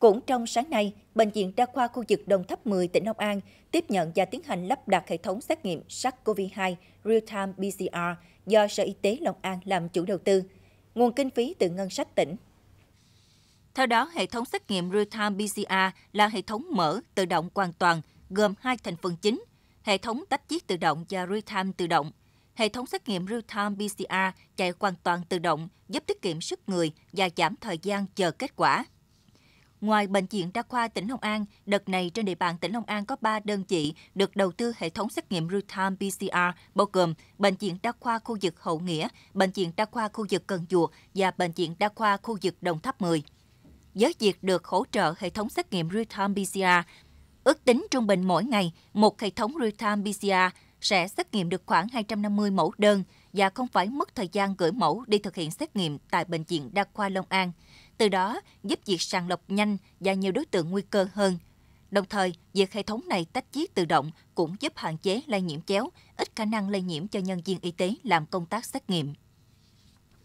Cũng trong sáng nay, Bệnh viện Đa khoa khu vực Đồng Tháp 10 tỉnh Long An tiếp nhận và tiến hành lắp đặt hệ thống xét nghiệm SARS-CoV-2 Real-Time PCR do Sở Y tế Long An làm chủ đầu tư. Nguồn kinh phí từ ngân sách tỉnh. Theo đó, hệ thống xét nghiệm Real-Time PCR là hệ thống mở, tự động hoàn toàn, gồm hai thành phần chính, hệ thống tách chiết tự động và Real-Time tự động. Hệ thống xét nghiệm Real-Time PCR chạy hoàn toàn tự động, giúp tiết kiệm sức người và giảm thời gian chờ kết quả. Ngoài Bệnh viện Đa khoa tỉnh Long An, đợt này trên địa bàn tỉnh Long An có 3 đơn vị được đầu tư hệ thống xét nghiệm real-time PCR, bao gồm Bệnh viện Đa khoa khu vực Hậu Nghĩa, Bệnh viện Đa khoa khu vực Cần Duộc và Bệnh viện Đa khoa khu vực Đồng Tháp 10. Với việc được hỗ trợ hệ thống xét nghiệm real-time PCR, ước tính trung bình mỗi ngày, một hệ thống real-time PCR sẽ xét nghiệm được khoảng 250 mẫu đơn và không phải mất thời gian gửi mẫu đi thực hiện xét nghiệm tại Bệnh viện Đa khoa Long An. Từ đó, giúp việc sàng lọc nhanh và nhiều đối tượng nguy cơ hơn. Đồng thời, việc hệ thống này tách chiết tự động cũng giúp hạn chế lây nhiễm chéo, ít khả năng lây nhiễm cho nhân viên y tế làm công tác xét nghiệm.